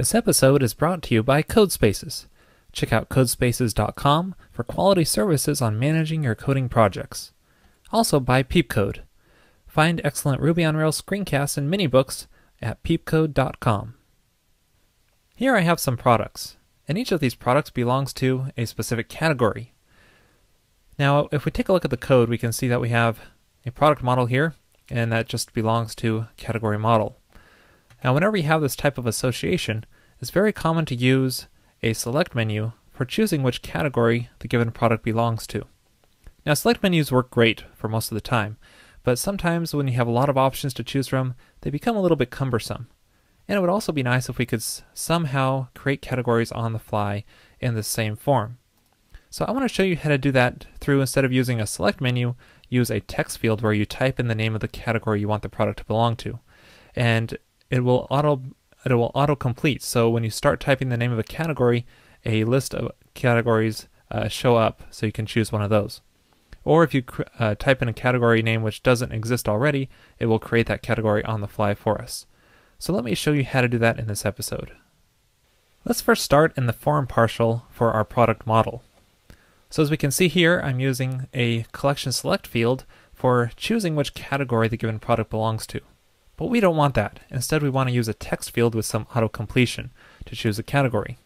This episode is brought to you by CodeSpaces. Check out codespaces.com for quality services on managing your coding projects. Also by Peepcode. Find excellent Ruby on Rails screencasts and mini books at peepcode.com. Here I have some products, and each of these products belongs to a specific category. Now, if we take a look at the code, we can see that we have a product model here, and that just belongs to category model. Now, whenever you have this type of association, it's very common to use a select menu for choosing which category the given product belongs to. Now, select menus work great for most of the time, but sometimes when you have a lot of options to choose from, they become a little bit cumbersome. And it would also be nice if we could somehow create categories on the fly in the same form. So I want to show you how to do that through instead of using a select menu, use a text field where you type in the name of the category you want the product to belong to. And it will auto it will auto complete. So when you start typing the name of a category, a list of categories uh, show up so you can choose one of those. Or if you uh, type in a category name which doesn't exist already, it will create that category on the fly for us. So let me show you how to do that in this episode. Let's first start in the form partial for our product model. So as we can see here, I'm using a collection select field for choosing which category the given product belongs to. But we don't want that. Instead, we want to use a text field with some auto-completion to choose a category.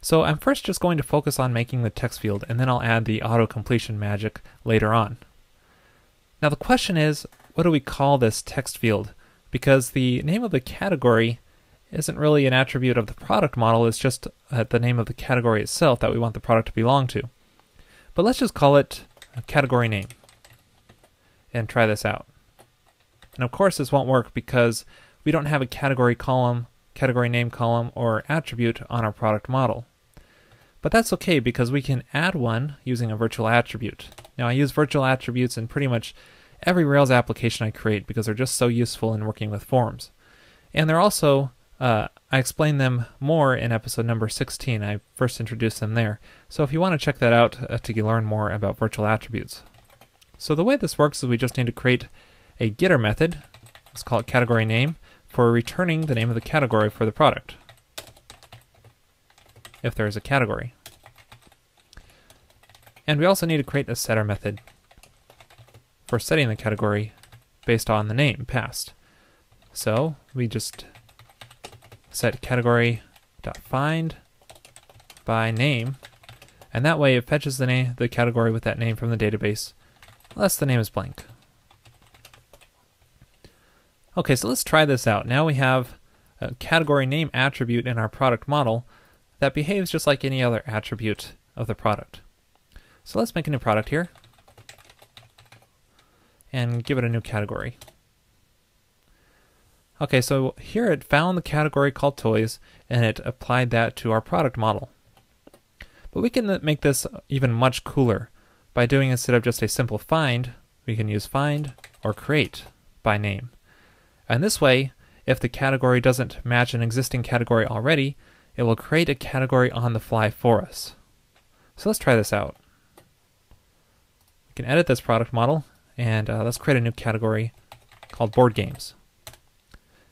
So I'm first just going to focus on making the text field, and then I'll add the auto-completion magic later on. Now the question is, what do we call this text field? Because the name of the category isn't really an attribute of the product model, it's just uh, the name of the category itself that we want the product to belong to. But let's just call it a category name and try this out. And of course this won't work because we don't have a category column, category name column, or attribute on our product model. But that's okay because we can add one using a virtual attribute. Now I use virtual attributes in pretty much every Rails application I create because they're just so useful in working with forms. And they're also, uh, I explain them more in episode number 16. I first introduced them there. So if you want to check that out uh, to learn more about virtual attributes. So the way this works is we just need to create a getter method, let's call it category name, for returning the name of the category for the product, if there is a category. And we also need to create a setter method for setting the category based on the name passed. So we just set category.find by name, and that way it fetches the name the category with that name from the database, unless the name is blank. Okay, so let's try this out. Now we have a category name attribute in our product model that behaves just like any other attribute of the product. So let's make a new product here and give it a new category. Okay, so here it found the category called toys and it applied that to our product model. But we can make this even much cooler by doing instead of just a simple find, we can use find or create by name. And this way, if the category doesn't match an existing category already, it will create a category on the fly for us. So let's try this out. We can edit this product model, and uh, let's create a new category called board games.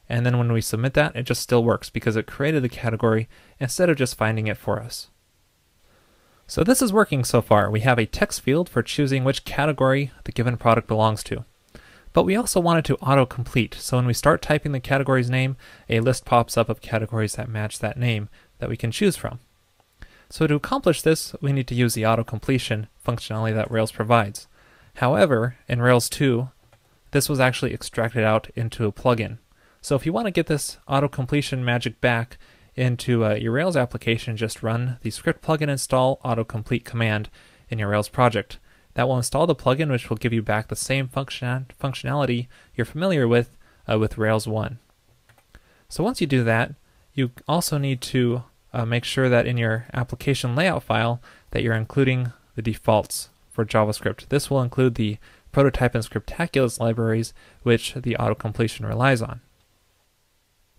And then when we submit that, it just still works because it created the category instead of just finding it for us. So this is working so far. We have a text field for choosing which category the given product belongs to. But we also want it to autocomplete, so when we start typing the category's name, a list pops up of categories that match that name that we can choose from. So to accomplish this, we need to use the autocompletion functionality that Rails provides. However, in Rails 2, this was actually extracted out into a plugin. So if you want to get this autocompletion magic back into uh, your Rails application, just run the script plugin install autocomplete command in your Rails project. That will install the plugin, which will give you back the same function functionality you're familiar with uh, with Rails 1. So once you do that, you also need to uh, make sure that in your application layout file that you're including the defaults for JavaScript. This will include the prototype and scriptaculous libraries, which the autocompletion relies on.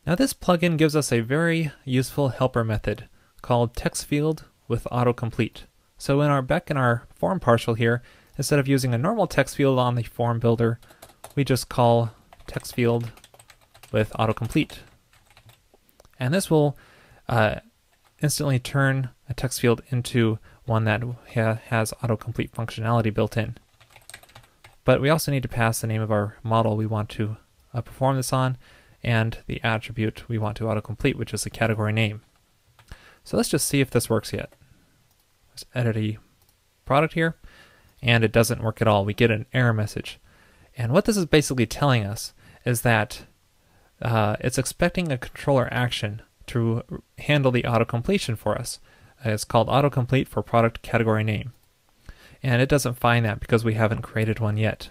Now this plugin gives us a very useful helper method called textfield with autocomplete. So in our back in our form partial here, instead of using a normal text field on the form builder, we just call text field with autocomplete. And this will uh, instantly turn a text field into one that ha has autocomplete functionality built in. But we also need to pass the name of our model we want to uh, perform this on and the attribute we want to autocomplete, which is the category name. So let's just see if this works yet. Edit a product here, and it doesn't work at all. We get an error message. And what this is basically telling us is that uh, it's expecting a controller action to handle the auto-completion for us. It's called autocomplete for product category name. And it doesn't find that because we haven't created one yet.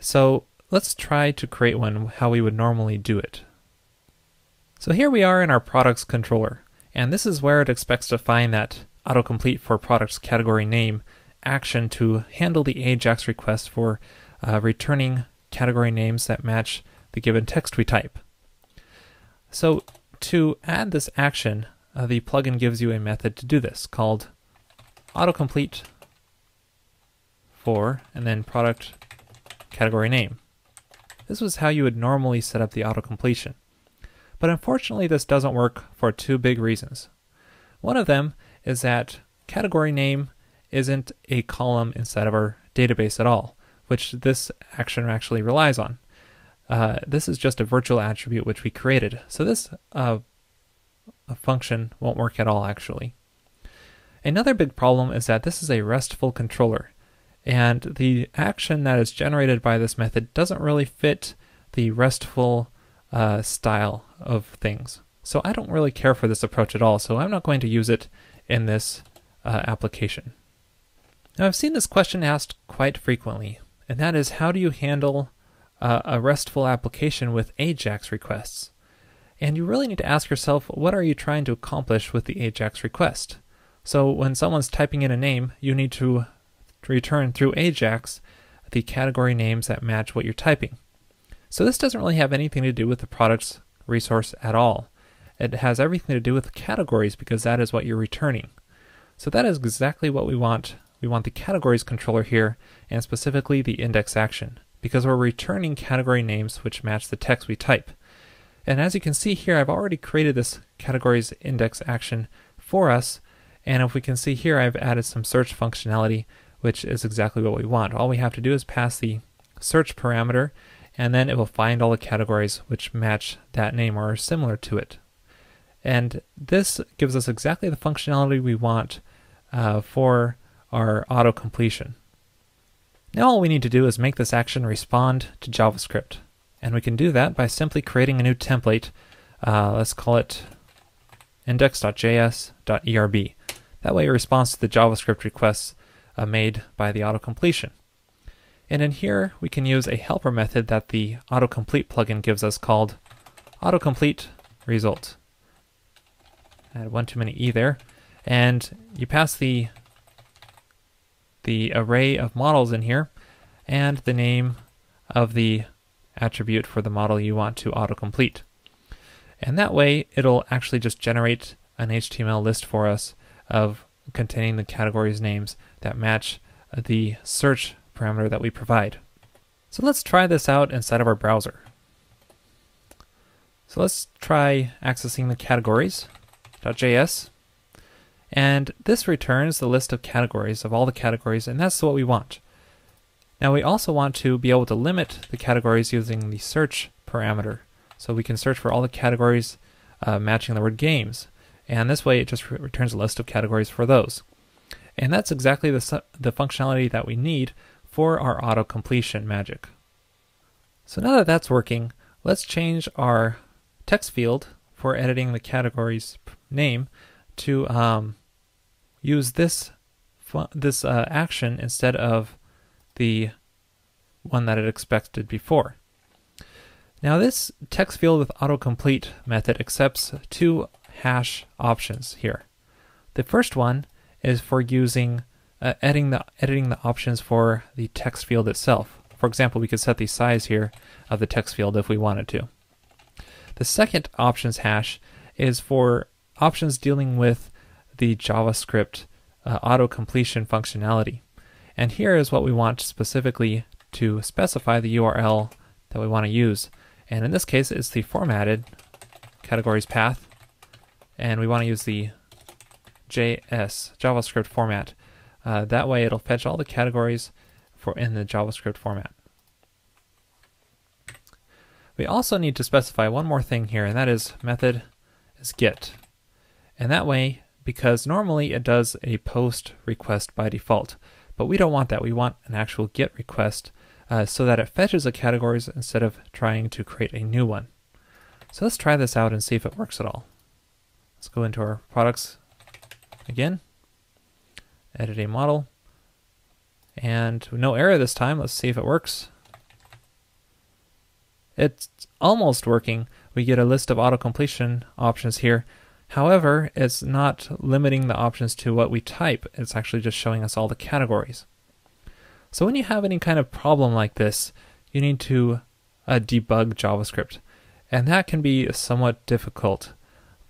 So let's try to create one how we would normally do it. So here we are in our products controller, and this is where it expects to find that autocomplete for products category name action to handle the AJAX request for uh, returning category names that match the given text we type. So to add this action, uh, the plugin gives you a method to do this called autocomplete for and then product category name. This was how you would normally set up the auto completion. But unfortunately, this doesn't work for two big reasons. One of them is that category name isn't a column inside of our database at all, which this action actually relies on. Uh, this is just a virtual attribute which we created. So this uh, function won't work at all actually. Another big problem is that this is a RESTful controller, and the action that is generated by this method doesn't really fit the RESTful uh, style of things. So I don't really care for this approach at all, so I'm not going to use it in this uh, application. Now I've seen this question asked quite frequently, and that is how do you handle uh, a RESTful application with AJAX requests? And you really need to ask yourself, what are you trying to accomplish with the AJAX request? So when someone's typing in a name, you need to return through AJAX the category names that match what you're typing. So this doesn't really have anything to do with the product's resource at all. It has everything to do with categories because that is what you're returning. So that is exactly what we want. We want the categories controller here and specifically the index action because we're returning category names which match the text we type. And as you can see here, I've already created this categories index action for us. And if we can see here, I've added some search functionality which is exactly what we want. All we have to do is pass the search parameter, and then it will find all the categories which match that name or are similar to it. And this gives us exactly the functionality we want uh, for our auto completion. Now all we need to do is make this action respond to JavaScript. And we can do that by simply creating a new template. Uh, let's call it index.js.erb. That way it responds to the JavaScript requests uh, made by the autocompletion. And in here, we can use a helper method that the autocomplete plugin gives us called autocomplete result. Add one too many e there, and you pass the the array of models in here and the name of the attribute for the model you want to autocomplete. And that way, it'll actually just generate an HTML list for us of containing the categories names that match the search parameter that we provide. So let's try this out inside of our browser. So let's try accessing the categories.js. And this returns the list of categories of all the categories, and that's what we want. Now we also want to be able to limit the categories using the search parameter. So we can search for all the categories uh, matching the word games. And this way it just re returns a list of categories for those. And that's exactly the, the functionality that we need for our auto completion magic. So now that that's working, let's change our text field for editing the category's name to um, use this this uh, action instead of the one that it expected before. Now this text field with autocomplete method accepts two hash options here. The first one is for using uh, editing the editing the options for the text field itself. For example, we could set the size here of the text field if we wanted to. The second options hash is for options dealing with the JavaScript uh, auto completion functionality. And here is what we want specifically to specify the URL that we want to use. And in this case, it's the formatted categories path and we want to use the JS JavaScript format. Uh, that way, it'll fetch all the categories for in the JavaScript format. We also need to specify one more thing here, and that is method is get. And that way, because normally it does a post request by default, but we don't want that. We want an actual get request uh, so that it fetches the categories instead of trying to create a new one. So let's try this out and see if it works at all. Let's go into our products again, edit a model, and no error this time. Let's see if it works. It's almost working. We get a list of auto completion options here. However, it's not limiting the options to what we type. It's actually just showing us all the categories. So when you have any kind of problem like this, you need to uh, debug JavaScript. And that can be somewhat difficult.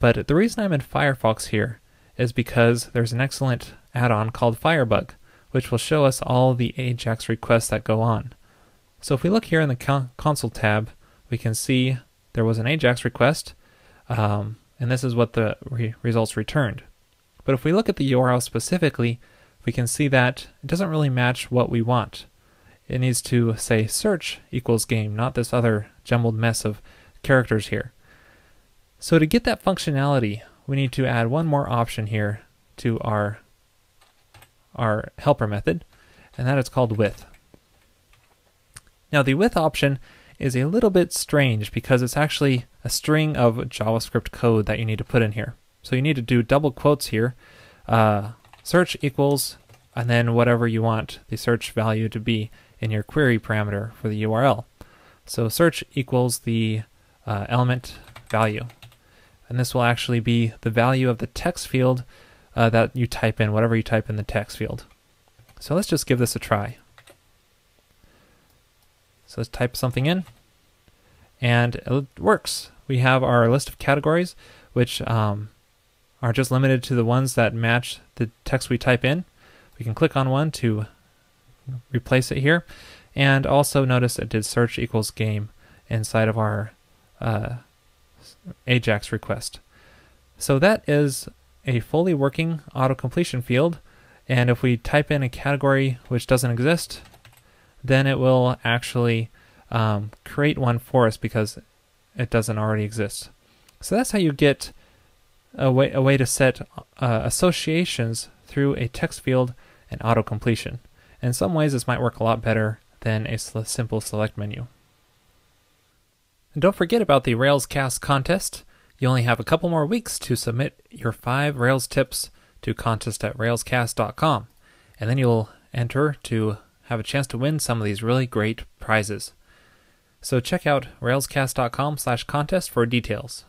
But the reason I'm in Firefox here is because there's an excellent add-on called Firebug, which will show us all the AJAX requests that go on. So if we look here in the console tab, we can see there was an AJAX request, um, and this is what the re results returned. But if we look at the URL specifically, we can see that it doesn't really match what we want. It needs to say search equals game, not this other jumbled mess of characters here. So to get that functionality, we need to add one more option here to our, our helper method, and that is called with. Now the with option is a little bit strange because it's actually a string of JavaScript code that you need to put in here. So you need to do double quotes here, uh, search equals, and then whatever you want the search value to be in your query parameter for the URL. So search equals the uh, element value. And this will actually be the value of the text field uh, that you type in, whatever you type in the text field. So let's just give this a try. So let's type something in, and it works. We have our list of categories, which um, are just limited to the ones that match the text we type in. We can click on one to replace it here, and also notice it did search equals game inside of our uh, Ajax request. So that is a fully working auto completion field, and if we type in a category which doesn't exist, then it will actually um, create one for us because it doesn't already exist. So that's how you get a way, a way to set uh, associations through a text field and auto completion. In some ways, this might work a lot better than a simple select menu. And don't forget about the Railscast contest. You only have a couple more weeks to submit your five Rails tips to contest at railscast.com, and then you'll enter to have a chance to win some of these really great prizes. So check out railscast.com slash contest for details.